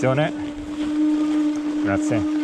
attenzione grazie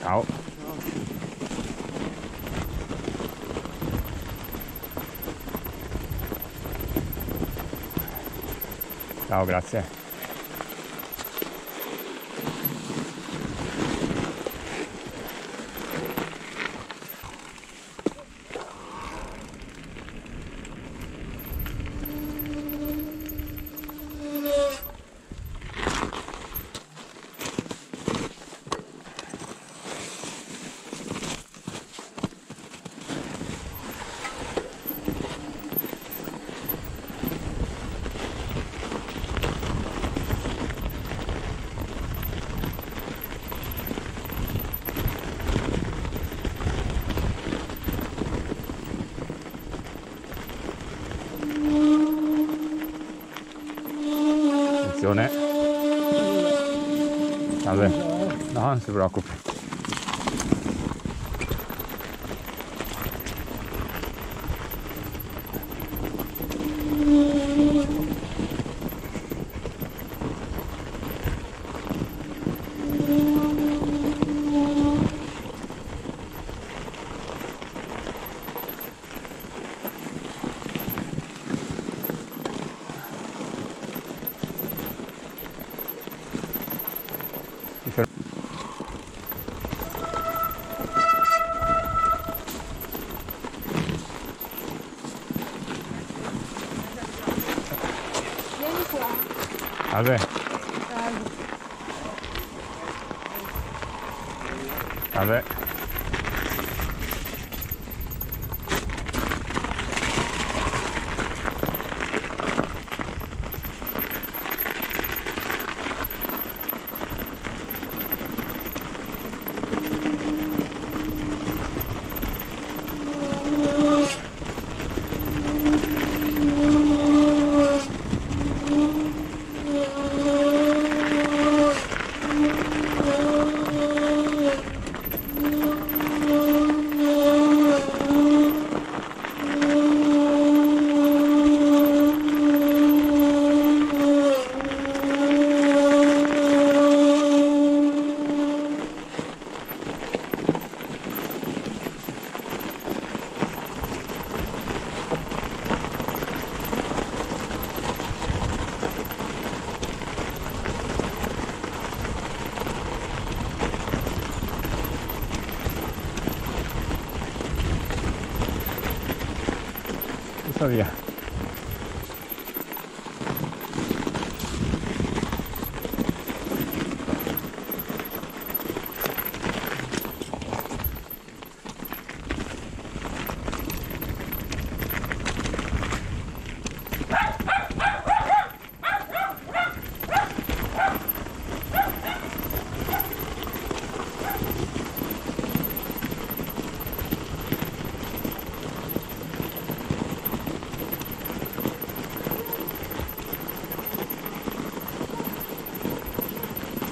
Ciao. Ciao, grazie. Hansi Prokop. やべやべ Oh yeah.